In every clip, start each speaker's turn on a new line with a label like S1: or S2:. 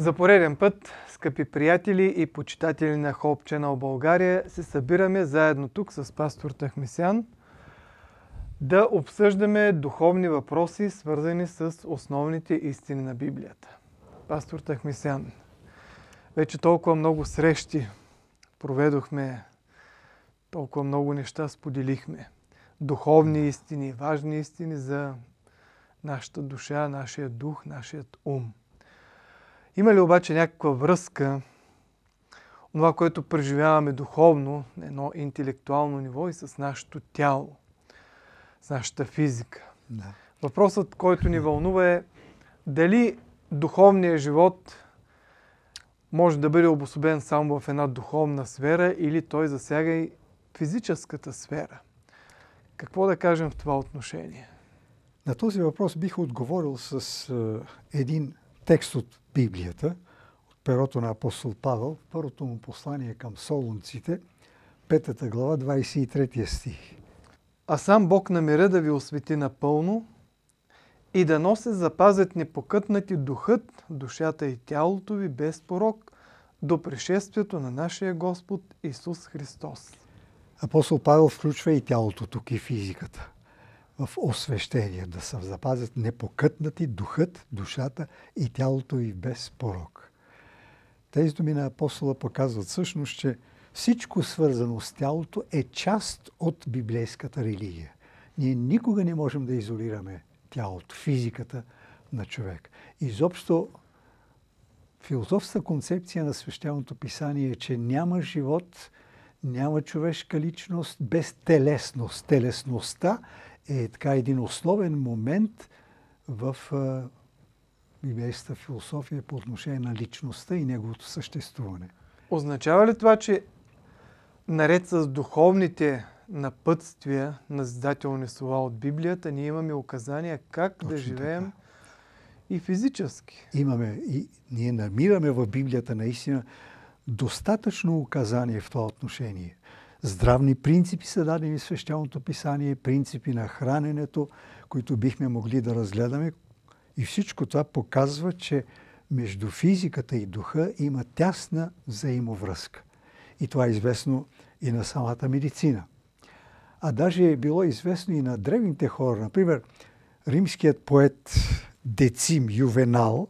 S1: За пореден път, скъпи приятели и почитатели на Hope Channel България, се събираме заедно тук с пастор Тахмисян да обсъждаме духовни въпроси, свързани с основните истини на Библията. Пастор Тахмисян, вече толкова много срещи проведохме, толкова много неща споделихме. Духовни истини, важни истини за нашата душа, нашия дух, нашият ум – има ли обаче някаква връзка това, което преживяваме духовно, на едно интелектуално ниво и с нашето тяло, с нашата физика? Да. Въпросът, който ни вълнува е дали духовният живот може да бъде обособен само в една духовна сфера или той засяга и физическата сфера. Какво да кажем в това отношение?
S2: На този въпрос бих отговорил с е, един текст от Библията, от перото на апостол Павел, първото му послание към солунците, петата глава, 23 стих.
S1: А сам Бог намира да ви освети напълно и да носи запазят непокътнати духът, душата и тялото ви без порок до пришествието на нашия Господ Исус Христос.
S2: Апостол Павел включва и тялото тук и физиката в освещение, да се запазят непокътнати духът, душата и тялото и без порок. Тези думи на апостола показват всъщност, че всичко свързано с тялото е част от библейската религия. Ние никога не можем да изолираме тялото, физиката на човек. Изобщо философската концепция на свещеното писание е, че няма живот, няма човешка личност без телесност. Телесността е така един основен момент в библейската философия по отношение на личността и неговото съществуване.
S1: Означава ли това, че наред с духовните напътствия на задателни слова от Библията, ние имаме указания как Точно да живеем така. и физически?
S2: Имаме и ние намираме в Библията наистина достатъчно указание в това отношение здравни принципи са дадени в свещеното писание, принципи на храненето, които бихме могли да разгледаме. И всичко това показва, че между физиката и духа има тясна взаимовръзка. И това е известно и на самата медицина. А даже е било известно и на древните хора. Например, римският поет Децим Ювенал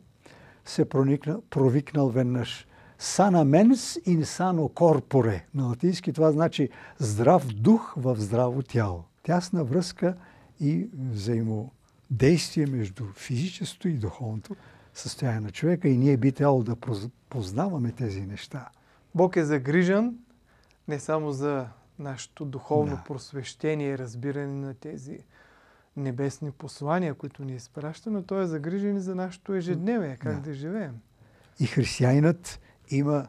S2: се проникна, провикнал веднъж Sana mens in sano corpore. На латински това значи здрав дух в здраво тяло. Тясна връзка и взаимодействие между физическото и духовното състояние на човека и ние би трябвало да познаваме тези неща.
S1: Бог е загрижен не само за нашето духовно да. просвещение и разбиране на тези небесни послания, които ни изпраща, но Той е загрижен и за нашето ежедневие, как да, да живеем.
S2: И християнинът има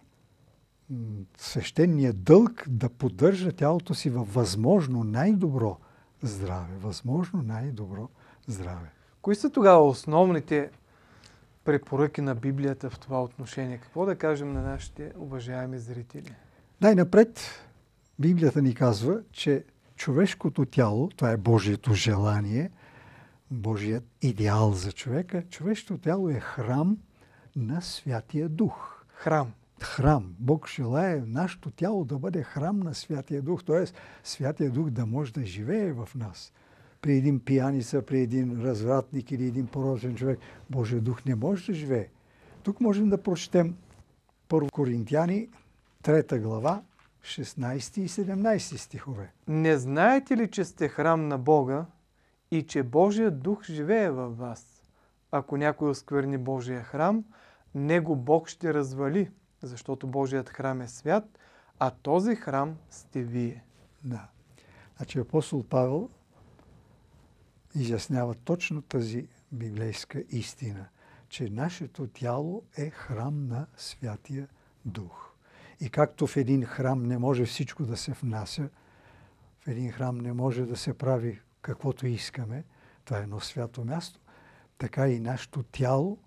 S2: свещения дълг да поддържа тялото си във възможно най-добро здраве. Възможно най-добро здраве.
S1: Кои са тогава основните препоръки на Библията в това отношение? Какво да кажем на нашите уважаеми зрители?
S2: Най-напред Библията ни казва, че човешкото тяло, това е Божието желание, Божият идеал за човека, човешкото тяло е храм на Святия Дух
S1: храм.
S2: Храм. Бог желая нашето тяло да бъде храм на Святия Дух, т.е. Святия Дух да може да живее в нас. При един пияница, при един развратник или един порочен човек, Божия Дух не може да живее. Тук можем да прочетем първо Коринтияни, трета глава, 16 и 17 стихове.
S1: Не знаете ли, че сте храм на Бога и че Божия Дух живее във вас? Ако някой оскверни Божия храм, него Бог ще развали, защото Божият храм е свят, а този храм сте вие.
S2: Да. Значи апостол Павел изяснява точно тази библейска истина, че нашето тяло е храм на Святия Дух. И както в един храм не може всичко да се внася, в един храм не може да се прави каквото искаме, това е едно свято място, така и нашето тяло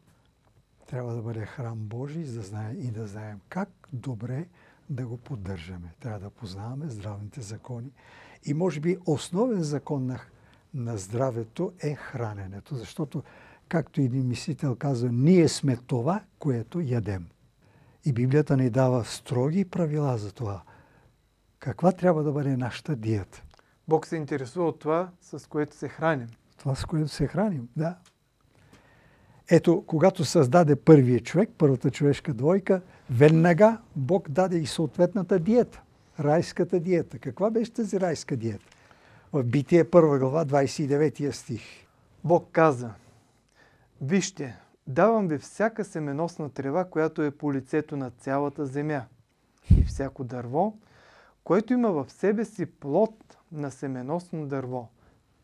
S2: трябва да бъде храм Божий за да знаем, и да знаем как добре да го поддържаме. Трябва да познаваме здравните закони. И може би основен закон на, на здравето е храненето, защото както един мислител казва, ние сме това, което ядем. И Библията ни дава строги правила за това. Каква трябва да бъде нашата диета?
S1: Бог се интересува от това, с което се храним.
S2: Това, с което се храним, да. Ето, когато създаде първия човек, първата човешка двойка, веднага Бог даде и съответната диета. Райската диета. Каква беше тази райска диета? В Битие първа глава, 29 стих.
S1: Бог каза, Вижте, давам ви всяка семеносна трева, която е по лицето на цялата земя и всяко дърво, което има в себе си плод на семеносно дърво.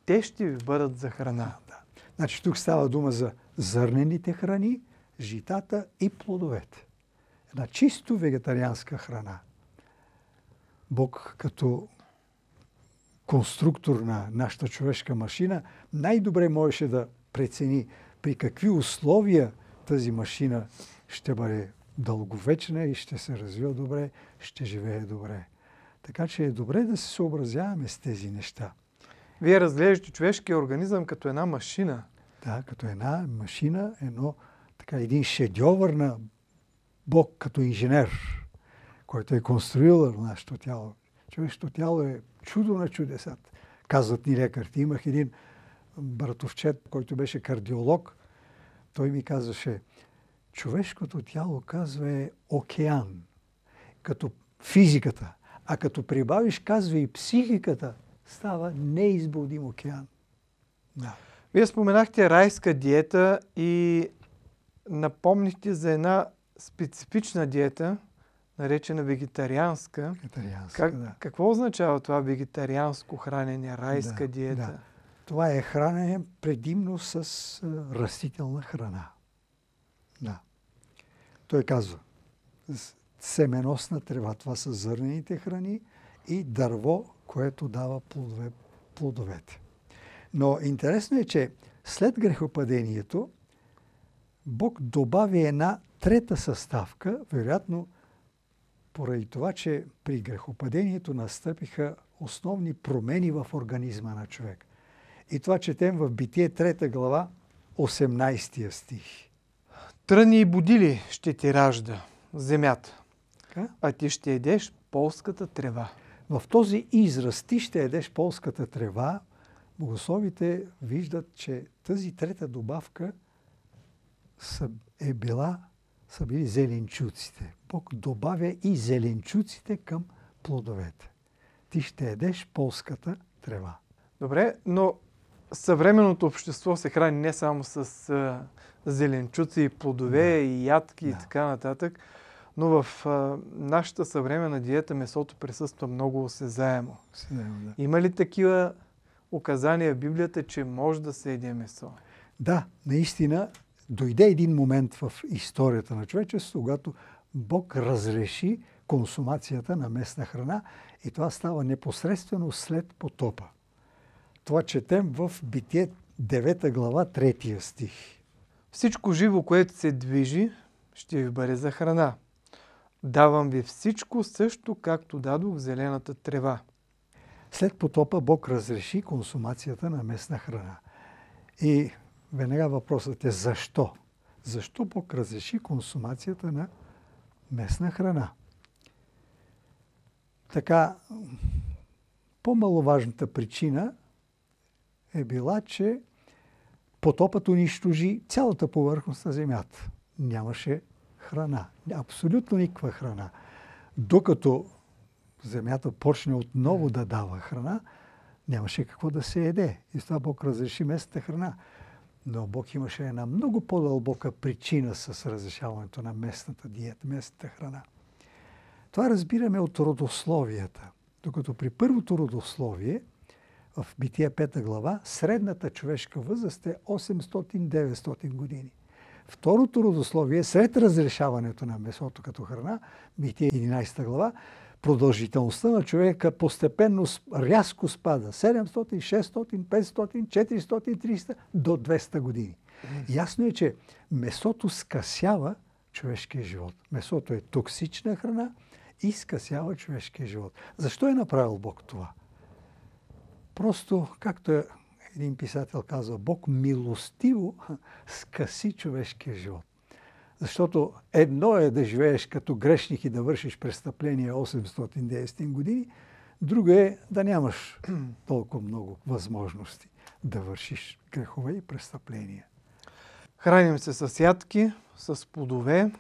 S1: Те ще ви бъдат за храна.
S2: Значи тук става дума за зърнените храни, житата и плодовете. Една чисто вегетарианска храна. Бог като конструктор на нашата човешка машина най-добре можеше да прецени при какви условия тази машина ще бъде дълговечна и ще се развива добре, ще живее добре. Така че е добре да се съобразяваме с тези неща.
S1: Вие разглеждате човешкия организъм като една машина.
S2: Да, като една машина, едно, така, един шедьовър на Бог като инженер, който е конструирал нашето тяло. Човешкото тяло е чудо на чудесата. Казват ни лекарите. Имах един братовчет, който беше кардиолог. Той ми казваше, човешкото тяло, казва, е океан, като физиката. А като прибавиш, казва и психиката, става неизбудим океан.
S1: Да. Вие споменахте райска диета и напомнихте за една специфична диета, наречена вегетарианска.
S2: Вегетарианска,
S1: как,
S2: да.
S1: Какво означава това вегетарианско хранене, райска
S2: да,
S1: диета?
S2: Да. Това е хранене предимно с растителна храна. Да. Той казва, семеносна трева, това са зърнените храни и дърво, което дава плодове, плодовете. Но интересно е, че след грехопадението Бог добави една трета съставка, вероятно поради това, че при грехопадението настъпиха основни промени в организма на човек. И това четем в Битие 3 глава, 18 стих.
S1: Тръни и будили ще ти ражда земята, а ти ще едеш полската трева.
S2: В този израз ти ще едеш полската трева, богословите виждат, че тази трета добавка е била, са били зеленчуците. Бог добавя и зеленчуците към плодовете. Ти ще едеш полската трева.
S1: Добре, но съвременното общество се храни не само с зеленчуци и плодове да. и ядки да. и така нататък, но в а, нашата съвременна диета месото присъства много осезаемо.
S2: Осезаемо да.
S1: Има ли такива указания в Библията, че може да се еде месо?
S2: Да, наистина дойде един момент в историята на човечеството, когато Бог разреши консумацията на местна храна и това става непосредствено след потопа. Това четем в Битие 9 глава 3 стих.
S1: Всичко живо, което се движи, ще ви бъде за храна. Давам ви всичко също, както дадох зелената трева.
S2: След потопа Бог разреши консумацията на местна храна. И веднага въпросът е защо? Защо Бог разреши консумацията на местна храна? Така, по-маловажната причина е била, че потопът унищожи цялата повърхност на земята. Нямаше храна. Абсолютно никаква храна. Докато земята почне отново да дава храна, нямаше какво да се еде. И с това Бог разреши местната храна. Но Бог имаше една много по-дълбока причина с разрешаването на местната диета, местната храна. Това разбираме от родословията. Докато при първото родословие – в Бития 5 глава, средната човешка възраст е 800-900 години. Второто родословие, след разрешаването на месото като храна, Бития 11 глава, продължителността на човека постепенно рязко спада. 700, 600, 500, 400, 300 до 200 години. Ясно е, че месото скъсява човешкия живот. Месото е токсична храна и скъсява човешкия живот. Защо е направил Бог това? Просто, както един писател казва, Бог милостиво скъси човешкия живот. Защото едно е да живееш като грешник и да вършиш престъпления 810 години, друго е да нямаш толкова много възможности да вършиш грехове и престъпления.
S1: Храним се с ядки, с плодове,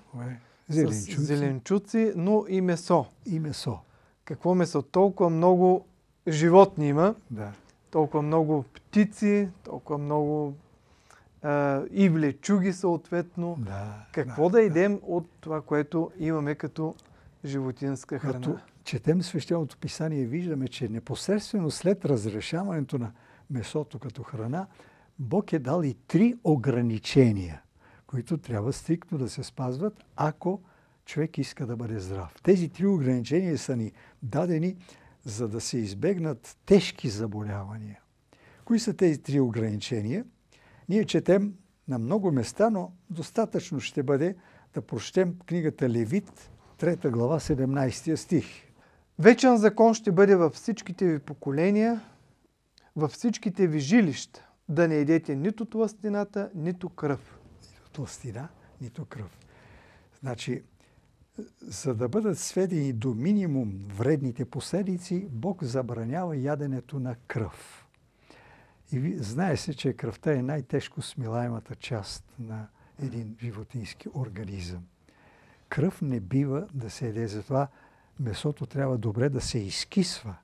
S2: зеленчуци.
S1: с зеленчуци, но и месо.
S2: И месо.
S1: Какво месо? Толкова много животни има,
S2: да.
S1: толкова много птици, толкова много а, и влечуги съответно.
S2: Да,
S1: Какво да, да идем да. от това, което имаме като животинска храна? Като
S2: четем свещеното писание, виждаме, че непосредствено след разрешаването на месото като храна, Бог е дал и три ограничения, които трябва стриктно да се спазват, ако човек иска да бъде здрав. Тези три ограничения са ни дадени, за да се избегнат тежки заболявания. Кои са тези три ограничения? Ние четем на много места, но достатъчно ще бъде да прочетем книгата Левит, 3 глава, 17 стих.
S1: Вечен закон ще бъде във всичките ви поколения, във всичките ви жилища, да не едете нито тластината, нито кръв.
S2: Нито тластина, нито кръв. Значи, за да бъдат сведени до минимум вредните последици, Бог забранява яденето на кръв. И знае се, че кръвта е най-тежко смилаемата част на един животински организъм. Кръв не бива да се еде, затова месото трябва добре да се изкисва,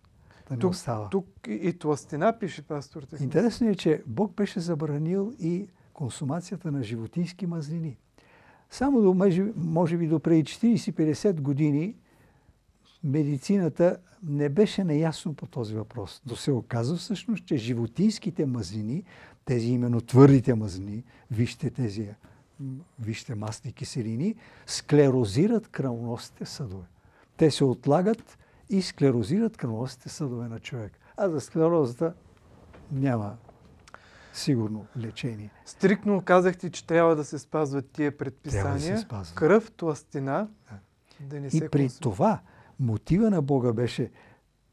S2: да не
S1: тук,
S2: остава.
S1: Тук и тластина пише пастор.
S2: Интересно е, че Бог беше забранил и консумацията на животински мазнини. Само до, може би до преди 40-50 години медицината не беше наясно по този въпрос. До се оказва всъщност, че животинските мазнини, тези именно твърдите мазнини, вижте тези вижте масни киселини, склерозират кръвоносните съдове. Те се отлагат и склерозират кръвоносните съдове на човек. А за склерозата няма сигурно лечение.
S1: Стрикно казахте, че трябва да се спазват тия предписания.
S2: Да спазват.
S1: Кръв, тластина, да, да не
S2: и
S1: се
S2: при консум... това мотива на Бога беше,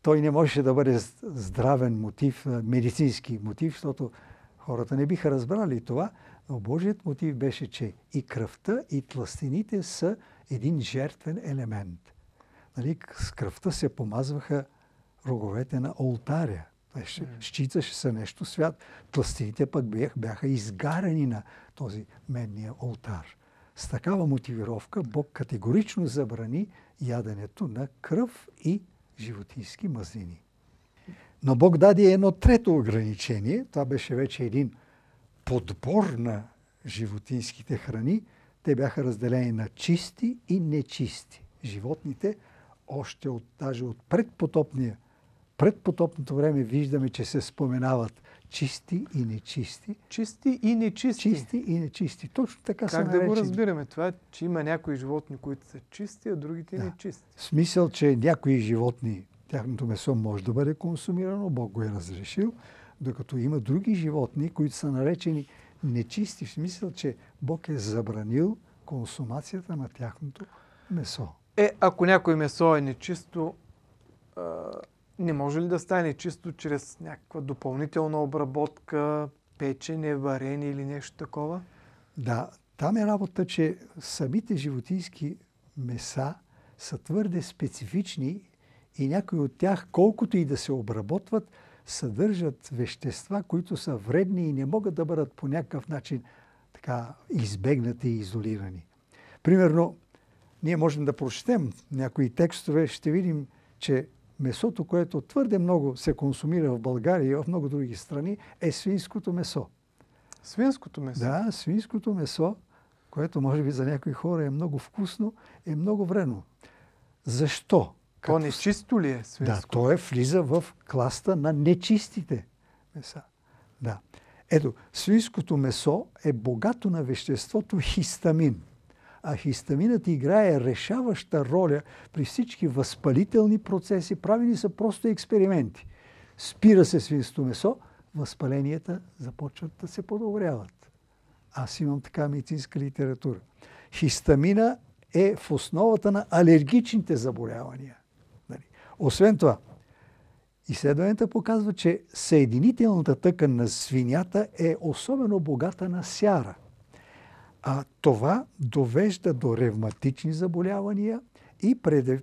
S2: той не можеше да бъде здравен мотив, медицински мотив, защото хората не биха разбрали това, но Божият мотив беше, че и кръвта, и тластините са един жертвен елемент. Нали, с кръвта се помазваха роговете на олтаря. Беше, считаше се нещо свят. Тластините пък бях, бяха изгарени на този медния олтар. С такава мотивировка Бог категорично забрани яденето на кръв и животински мазнини. Но Бог даде едно трето ограничение. Това беше вече един подбор на животинските храни. Те бяха разделени на чисти и нечисти. Животните още от, даже от предпотопния предпотопното време виждаме, че се споменават чисти и нечисти.
S1: Чисти и нечисти.
S2: Чисти и нечисти. Точно така
S1: как
S2: са
S1: Как
S2: наречени.
S1: да го разбираме това, че има някои животни, които са чисти, а другите да. нечисти?
S2: В смисъл, че някои животни, тяхното месо може да бъде консумирано, Бог го е разрешил, докато има други животни, които са наречени нечисти, в смисъл, че Бог е забранил консумацията на тяхното месо.
S1: Е, ако някой месо е нечисто, не може ли да стане чисто чрез някаква допълнителна обработка, печене, варене или нещо такова?
S2: Да, там е работа, че самите животински меса са твърде специфични и някои от тях, колкото и да се обработват, съдържат вещества, които са вредни и не могат да бъдат по някакъв начин така избегнати и изолирани. Примерно, ние можем да прочетем някои текстове, ще видим, че месото, което твърде много се консумира в България и в много други страни, е свинското месо.
S1: Свинското месо?
S2: Да, свинското месо, което може би за някои хора е много вкусно, е много вредно. Защо?
S1: То нечисто ли е свинско?
S2: Да, то е влиза в класта на нечистите меса. Да. Ето, свинското месо е богато на веществото хистамин – а хистаминът играе решаваща роля при всички възпалителни процеси. Правени са просто експерименти. Спира се свинсто месо, възпаленията започват да се подобряват. Аз имам така медицинска литература. Хистамина е в основата на алергичните заболявания. Нали? Освен това, Изследването показва, че съединителната тъкан на свинята е особено богата на сяра. А това довежда до ревматични заболявания и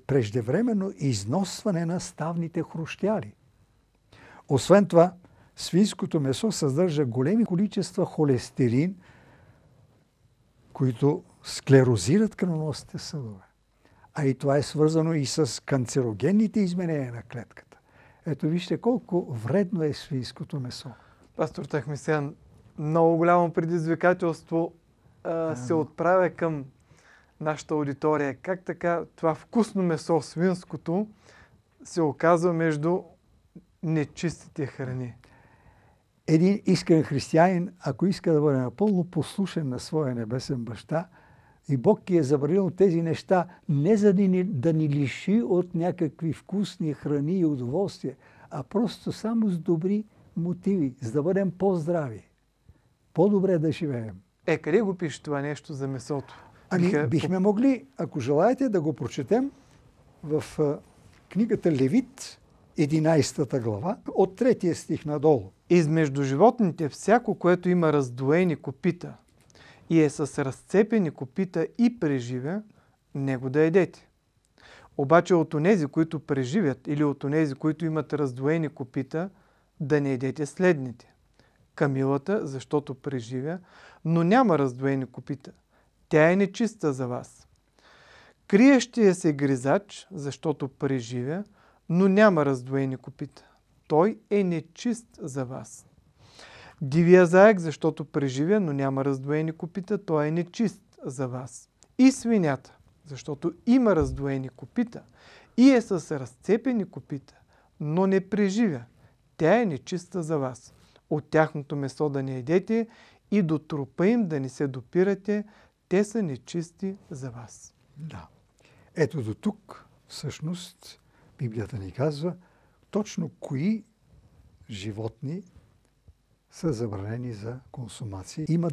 S2: преждевременно износване на ставните хрущяли. Освен това, свинското месо съдържа големи количества холестерин, които склерозират кръвоносните съдове. А и това е свързано и с канцерогенните изменения на клетката. Ето вижте колко вредно е свинското месо.
S1: Пастор Тахмисян, много голямо предизвикателство а, се отправя към нашата аудитория. Как така това вкусно месо, свинското, се оказва между нечистите храни?
S2: Един искрен християнин, ако иска да бъде напълно послушен на своя небесен баща, и Бог ги е забранил тези неща не за да ни, да ни лиши от някакви вкусни храни и удоволствия, а просто само с добри мотиви, за да бъдем по-здрави. По-добре да живеем.
S1: Е, къде го пише това нещо за месото?
S2: Ами, Биха... бихме могли, ако желаете, да го прочетем в книгата Левит, 11 глава, от третия стих надолу.
S1: Измежду животните всяко, което има раздвоени копита и е с разцепени копита и преживя, него да едете. Обаче от онези, които преживят или от онези, които имат раздвоени копита, да не едете следните. Камилата, защото преживя, но няма раздвоени копита. Тя е нечиста за вас. Криещия се гризач, защото преживя, но няма раздвоени копита. Той е нечист за вас. Дивия заек, защото преживя, но няма раздвоени копита, той е нечист за вас. И свинята, защото има раздвоени копита и е с разцепени копита, но не преживя. Тя е нечиста за вас. От тяхното месо да не едете и до трупа им да не се допирате, те са нечисти за вас.
S2: Да. Ето до тук, всъщност, Библията ни казва точно кои животни са забранени за консумация. Има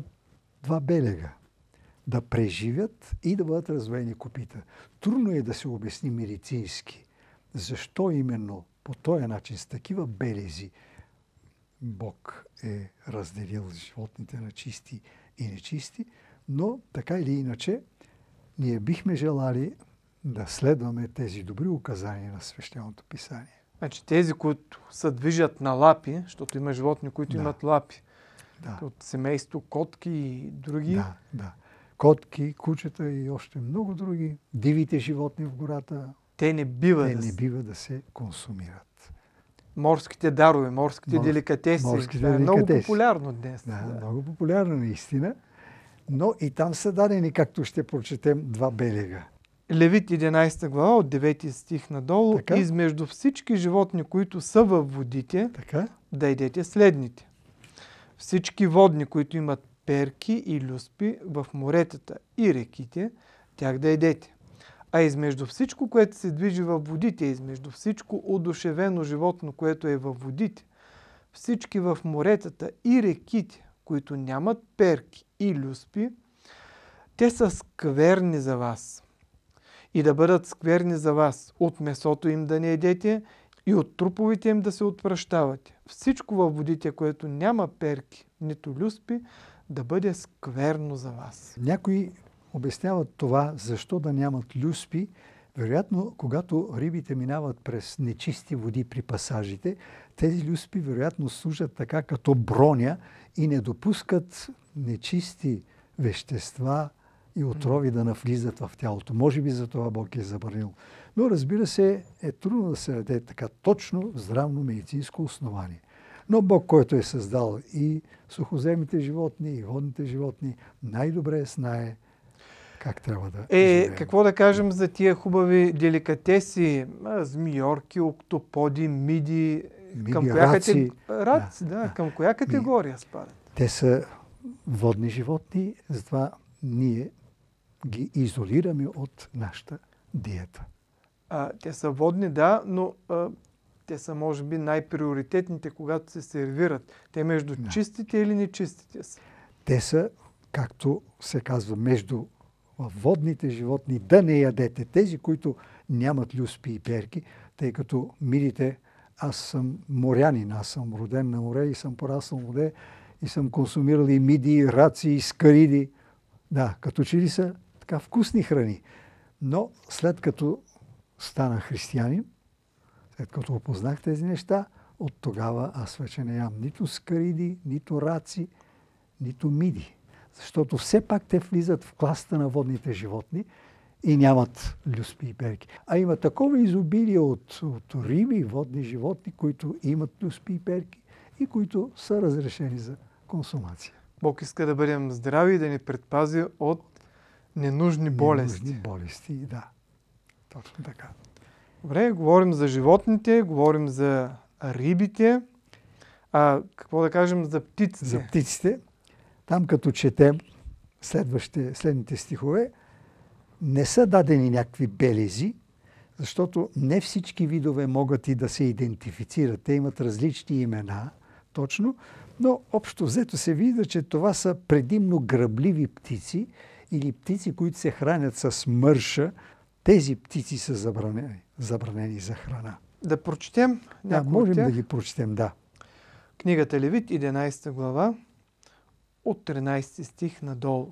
S2: два белега. Да преживят и да бъдат развоени копита. Трудно е да се обясни медицински. Защо именно по този начин, с такива белези, Бог е разделил животните на чисти и нечисти, но така или иначе, ние бихме желали да следваме тези добри указания на свещеното писание.
S1: Значи тези, които се движат на лапи, защото има животни, които да. имат лапи, да. от семейство котки и други.
S2: Да, да. Котки, кучета и още много други. Дивите животни в гората.
S1: Те не бива,
S2: те
S1: да,
S2: не бива да се консумират.
S1: Морските дарове, морските Мор... деликатеси. Морските Това е много популярно днес.
S2: Да, да, много популярно наистина. Но и там са дадени, както ще прочетем, два белега.
S1: Левит 11 глава от 9 стих надолу. Така? Измежду всички животни, които са във водите,
S2: така?
S1: да идете следните. Всички водни, които имат перки и люспи в моретата и реките, тях да едете. А измежду всичко, което се движи във водите, измежду всичко удушевено животно, което е във водите, всички в моретата и реките, които нямат перки и люспи, те са скверни за вас и да бъдат скверни за вас. От месото им да не едете и от труповите им да се отвръщавате. Всичко във водите, което няма перки, нито люспи, да бъде скверно за вас.
S2: Някои обясняват това, защо да нямат люспи. Вероятно, когато рибите минават през нечисти води при пасажите, тези люспи вероятно служат така като броня и не допускат нечисти вещества, и отрови да навлизат в тялото. Може би за това Бог е забранил. Но разбира се, е трудно да се даде така точно здравно медицинско основание. Но Бог, който е създал и сухоземните животни, и водните животни, най-добре знае как трябва да
S1: Е, живеем. какво да кажем за тия хубави деликатеси, змиорки, октоподи, миди,
S2: миди към коя, раци,
S1: раци, да, да, към коя категория спадат?
S2: Те са водни животни, затова ние ги изолираме от нашата диета.
S1: А, те са водни, да, но а, те са може би най-приоритетните, когато се сервират. Те между да. чистите или нечистите са?
S2: Те са, както се казва, между водните животни да не ядете. Тези, които нямат люспи и перки, тъй като мидите аз съм морянин, аз съм роден на море и съм пораснал море и съм консумирал и миди, раци, и скариди. Да, като че ли са така вкусни храни. Но след като стана християнин, след като опознах тези неща, от тогава аз вече не ям нито скариди, нито раци, нито миди. Защото все пак те влизат в класта на водните животни и нямат люспи и перки. А има такова изобилие от, от риби, водни животни, които имат люспи и перки и които са разрешени за консумация.
S1: Бог иска да бъдем здрави и да ни предпази от ненужни болести.
S2: Ненужни болести, да. Точно така.
S1: Добре, говорим за животните, говорим за рибите. А какво да кажем за птиците?
S2: За птиците. Там като четем следните стихове, не са дадени някакви белези, защото не всички видове могат и да се идентифицират. Те имат различни имена, точно, но общо взето се вижда, че това са предимно гръбливи птици или птици, които се хранят с мърша. Тези птици са забранени, забранени за храна.
S1: Да прочетем
S2: Да, можем да ги прочетем, да.
S1: Книгата Левит, 11 глава, от 13 стих надолу.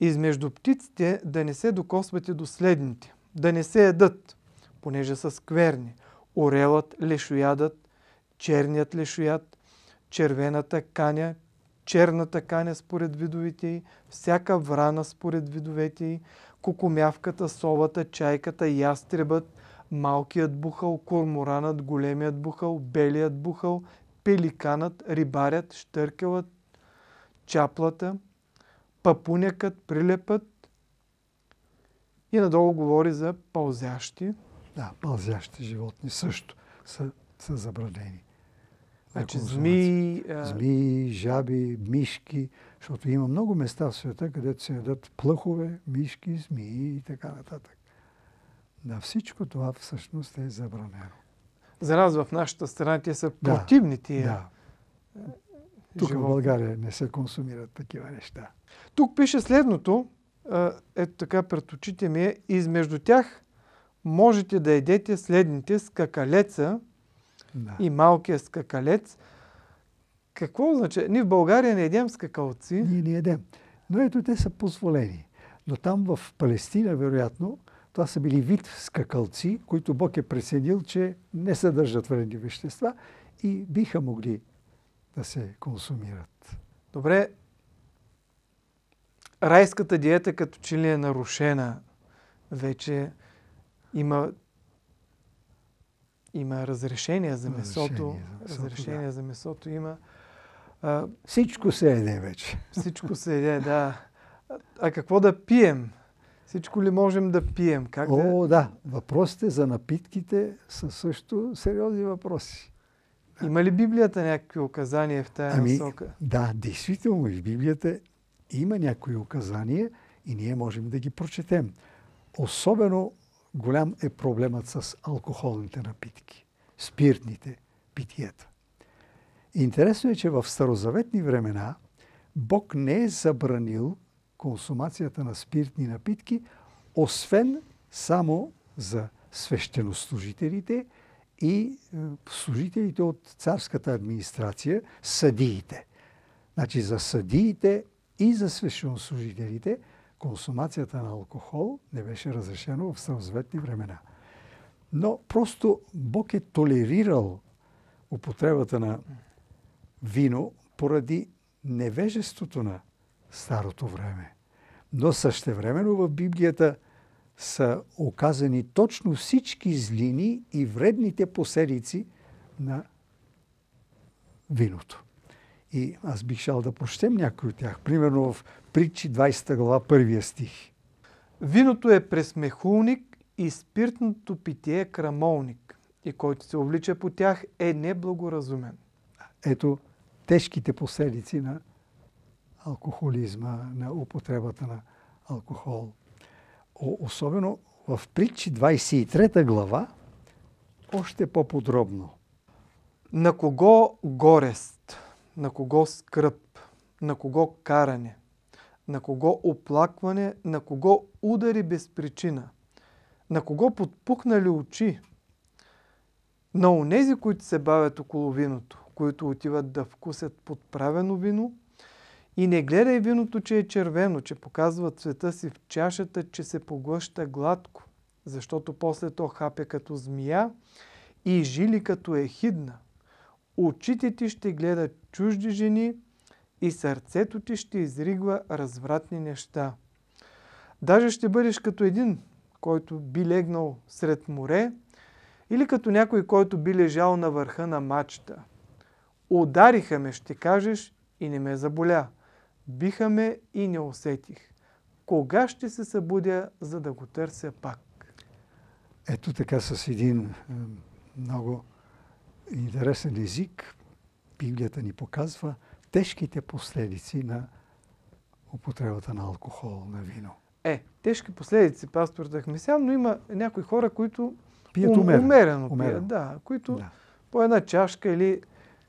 S1: Измежду птиците да не се докосвате до следните, да не се едат, понеже са скверни. Орелът, лешоядът, черният лешояд, червената каня, черната каня според видовете й, всяка врана според видовете й, кукумявката, совата, чайката, ястребът, малкият бухал, корморанът, големият бухал, белият бухал, пеликанът, рибарят, штъркелът, чаплата, папунякът, прилепът и надолу говори за пълзящи.
S2: Да, пълзящи животни също са, са забранени.
S1: Значи змии...
S2: Змии, жаби, мишки, защото има много места в света, където се ядат плъхове, мишки, змии и така нататък. Да, всичко това всъщност е забранено.
S1: За нас в нашата страна те са противни тия.
S2: Да. Тук в България не се консумират такива неща.
S1: Тук пише следното, ето така пред очите ми е, измежду тях можете да едете следните скакалеца да. и малкия скакалец. Какво означава? Ние в България не едем скакалци.
S2: Ние не едем. Но ето те са позволени. Но там в Палестина, вероятно, това са били вид скакалци, които Бог е пресенил, че не съдържат вредни вещества и биха могли да се консумират.
S1: Добре, райската диета като че ли е нарушена вече има има разрешение за месото. Разрешение, за, за месото има.
S2: А, всичко се еде вече.
S1: Всичко се еде, да. А какво да пием? Всичко ли можем да пием? Как
S2: О, да? да. Въпросите за напитките са също сериозни въпроси.
S1: Има ли Библията някакви указания в тази ами, насока?
S2: Да, действително в Библията има някои указания и ние можем да ги прочетем. Особено голям е проблемът с алкохолните напитки, спиртните питиета. Интересно е, че в старозаветни времена Бог не е забранил консумацията на спиртни напитки, освен само за свещенослужителите и е, служителите от царската администрация, съдиите. Значи за съдиите и за свещенослужителите консумацията на алкохол не беше разрешено в старозаветни времена. Но просто Бог е толерирал употребата на вино поради невежеството на старото време. Но същевременно в Библията са оказани точно всички злини и вредните последици на виното. И аз бих шал да прочетем някои от тях. Примерно в Притчи 20 глава, първия стих.
S1: Виното е пресмехулник и спиртното питие е крамолник. И който се увлича по тях е неблагоразумен.
S2: Ето тежките последици на алкохолизма, на употребата на алкохол. Особено в притчи 23 глава, още по-подробно.
S1: На кого горест, на кого скръп, на кого каране, на кого оплакване, на кого удари без причина, на кого подпухнали очи, На онези, които се бавят около виното, които отиват да вкусят подправено вино, и не гледай виното, че е червено, че показва цвета си в чашата, че се поглъща гладко, защото после то хапе като змия и жили като ехидна. Очите ти ще гледат чужди жени и сърцето ти ще изригва развратни неща. Даже ще бъдеш като един, който би легнал сред море, или като някой, който би лежал на върха на мачта. Удариха ме, ще кажеш, и не ме заболя. Биха ме и не усетих. Кога ще се събудя, за да го търся пак?
S2: Ето така с един много интересен език Библията ни показва тежките последици на употребата на алкохол, на вино.
S1: Е, тежки последици, пастор Дахмесян, но има някои хора, които
S2: пият умерено.
S1: умерено, умерено. Пият, да, които да. по една чашка или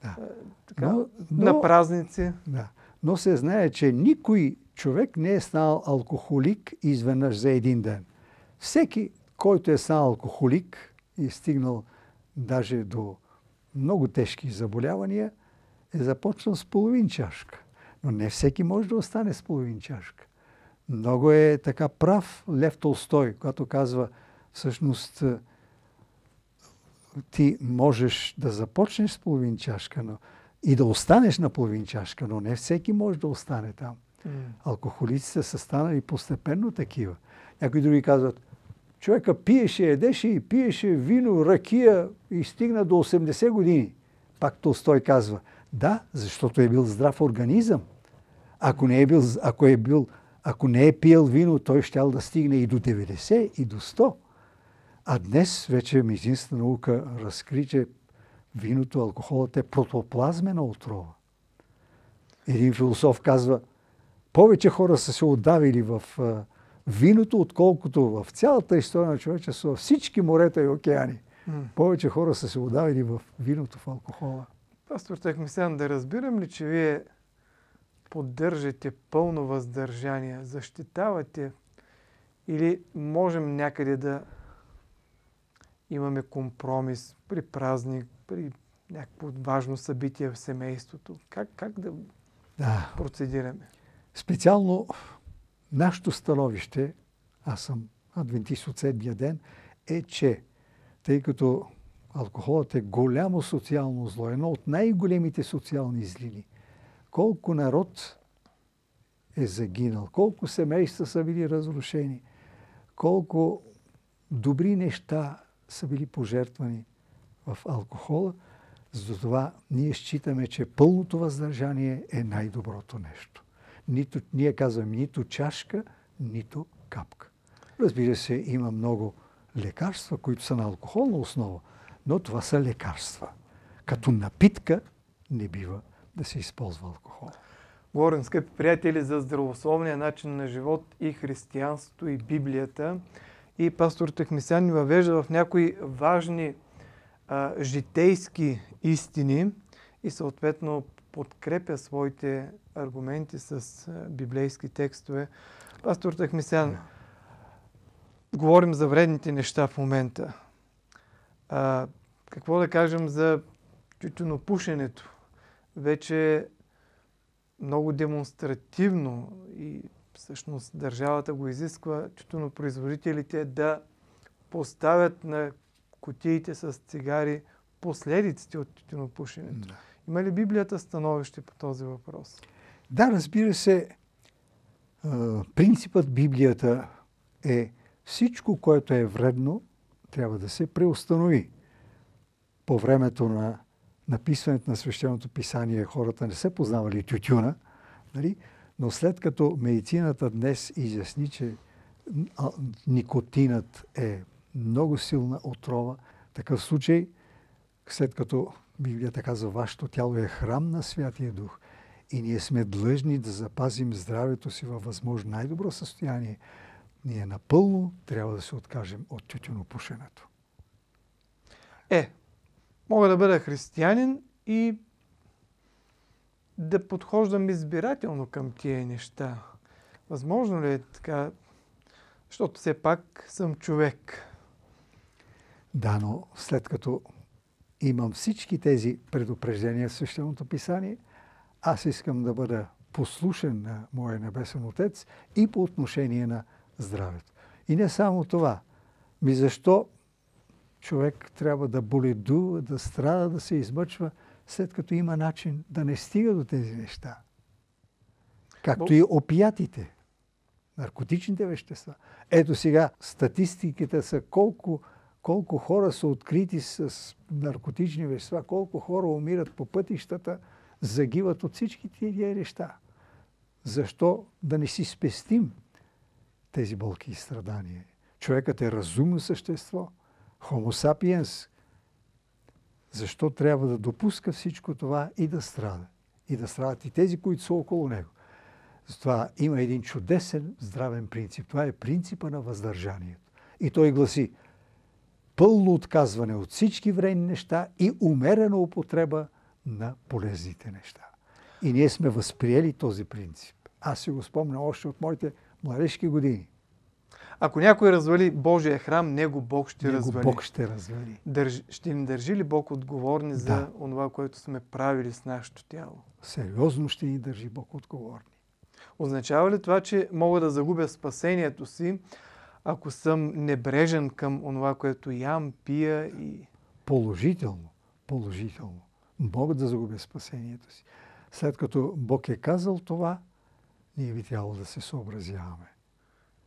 S1: да. а, така, но, но, на празници.
S2: Да. Но се знае, че никой човек не е станал алкохолик изведнъж за един ден. Всеки, който е станал алкохолик и е стигнал даже до много тежки заболявания, е започнал с половин чашка. Но не всеки може да остане с половин чашка. Много е така прав Лев Толстой, когато казва, всъщност ти можеш да започнеш с половин чашка, но и да останеш на половин чашка, но не всеки може да остане там. Mm. Алкохолиците са станали постепенно такива. Някои други казват, човека пиеше, едеше и пиеше вино, ракия и стигна до 80 години. Пак Толстой казва, да, защото е бил здрав организъм. Ако не е бил, ако е бил, ако не е пиел вино, той щял да стигне и до 90, и до 100. А днес вече медицинската наука разкри, че виното, алкохолът е протоплазмена отрова. Един философ казва, повече хора са се отдавили в виното, отколкото в цялата история на човечеството, във всички морета и океани. Mm. Повече хора са се отдавили в виното, в алкохола.
S1: Пастор Техмисян, да разбирам ли, че вие поддържате пълно въздържание, защитавате или можем някъде да имаме компромис при празник, при някакво важно събитие в семейството. Как, как да, да процедираме?
S2: Специално нашето становище, аз съм адвентист от седмия ден, е, че тъй като алкохолът е голямо социално зло, едно от най-големите социални злини, колко народ е загинал, колко семейства са били разрушени, колко добри неща са били пожертвани в алкохола. Затова ние считаме, че пълното въздържание е най-доброто нещо. Нито, ние казваме нито чашка, нито капка. Разбира се, има много лекарства, които са на алкохолна основа, но това са лекарства. Като напитка не бива да се използва алкохол.
S1: Говорим, скъпи приятели, за здравословния начин на живот и християнството и Библията и пастор Техмисян ни въвежда в някои важни а, житейски истини и съответно подкрепя своите аргументи с а, библейски текстове. Пастор Техмисян, говорим за вредните неща в момента. А, какво да кажем за тютюнопушенето? Вече много демонстративно и всъщност държавата го изисква тютюнопроизводителите да поставят на кутиите с цигари последиците от тютюнопушенето. Да. Има ли Библията становище по този въпрос?
S2: Да, разбира се. Принципът Библията е всичко, което е вредно, трябва да се преустанови. По времето на написването на свещеното писание хората не се познавали тютюна, нали? Но след като медицината днес изясни, че никотинът е много силна отрова, такъв случай, след като Библията казва, вашето тяло е храм на Святия Дух и ние сме длъжни да запазим здравето си във възможно най-добро състояние, ние напълно трябва да се откажем от тютюнопушенето.
S1: Е, мога да бъда християнин и да подхождам избирателно към тия неща. Възможно ли е така? Защото все пак съм човек.
S2: Да, но след като имам всички тези предупреждения в Свещеното писание, аз искам да бъда послушен на Моя Небесен Отец и по отношение на здравето. И не само това. Ми защо човек трябва да боледува, да страда, да се измъчва, след като има начин да не стига до тези неща? Както и опиятите, наркотичните вещества. Ето сега статистиката са колко, колко хора са открити с наркотични вещества, колко хора умират по пътищата, загиват от всички тия неща. Защо да не си спестим тези болки и страдания? Човекът е разумно същество. Homo sapiens. Защо трябва да допуска всичко това и да страда? И да страдат и тези, които са около него. Затова има един чудесен здравен принцип. Това е принципа на въздържанието. И той гласи пълно отказване от всички вредни неща и умерена употреба на полезните неща. И ние сме възприели този принцип. Аз си го спомня още от моите младежки години.
S1: Ако някой развали Божия храм, него Бог ще
S2: него
S1: развали.
S2: Бог ще развали.
S1: Държ... Ще ни държи ли Бог отговорни да. за това, което сме правили с нашето тяло?
S2: Сериозно ще ни държи Бог отговорни.
S1: Означава ли това, че мога да загубя спасението си, ако съм небрежен към онова, което ям, пия и...
S2: Положително, положително. Мога да загубя спасението си. След като Бог е казал това, ние би трябвало да се съобразяваме.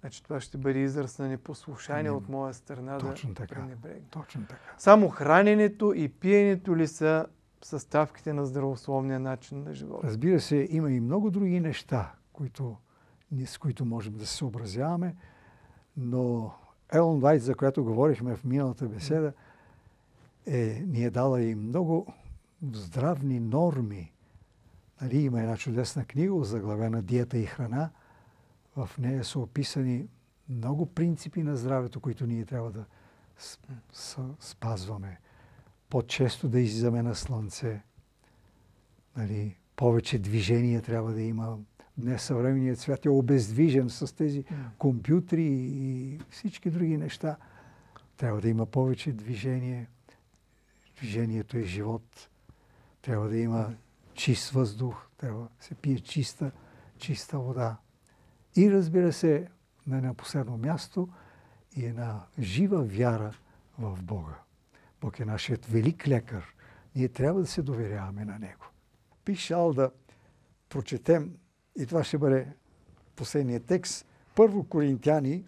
S1: Значи това ще бъде израз на непослушание от моя страна
S2: Точно
S1: да
S2: така.
S1: пренебрегна.
S2: Точно така.
S1: Само храненето и пиенето ли са съставките на здравословния начин на живота?
S2: Разбира се, има и много други неща, които, с които можем да се съобразяваме, но Елон Вайт, за която говорихме в миналата беседа, е, ни е дала и много здравни норми. Нали, има една чудесна книга, заглавена Диета и храна. В нея са описани много принципи на здравето, които ние трябва да спазваме. По-често да излизаме на слънце. Нали, повече движение трябва да има. Днес съвременният свят е обездвижен с тези компютри и всички други неща. Трябва да има повече движение. Движението е живот. Трябва да има чист въздух, трябва да се пие чиста, чиста вода. И разбира се, на едно последно място и една жива вяра в Бога. Бог е нашият велик лекар. Ние трябва да се доверяваме на Него. Пишал да прочетем, и това ще бъде последният текст, Първо Коринтяни,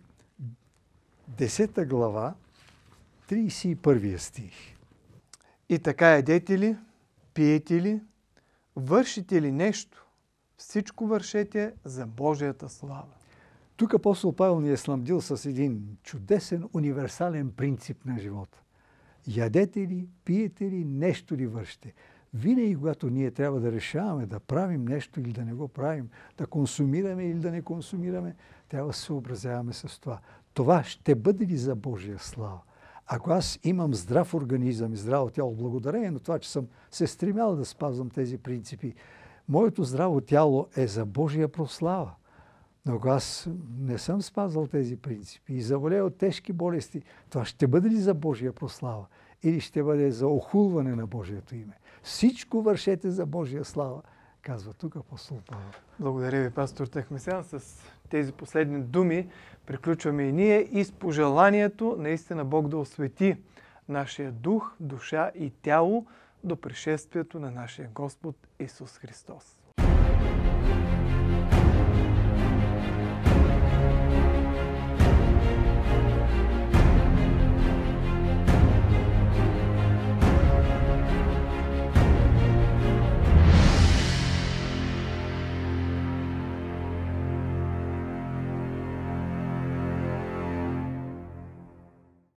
S2: 10 глава, 31 стих.
S1: И така едете ли, пиете ли, вършите ли нещо, всичко вършете за Божията слава.
S2: Тук апостол Павел ни е сламдил с един чудесен, универсален принцип на живота. Ядете ли, пиете ли, нещо ли вършите. Винаги, когато ние трябва да решаваме да правим нещо или да не го правим, да консумираме или да не консумираме, трябва да се съобразяваме с това. Това ще бъде ли за Божия слава? Ако аз имам здрав организъм и здраво тяло, благодарение на това, че съм се стремял да спазвам тези принципи, моето здраво тяло е за Божия прослава. Но ако аз не съм спазвал тези принципи и заболея от тежки болести, това ще бъде ли за Божия прослава? Или ще бъде за охулване на Божието име? Всичко вършете за Божия слава, казва тук апостол Павел.
S1: Благодаря ви, пастор Техмесян. С тези последни думи приключваме и ние и с пожеланието наистина Бог да освети нашия дух, душа и тяло до пришествието на нашия Господ Исус Христос.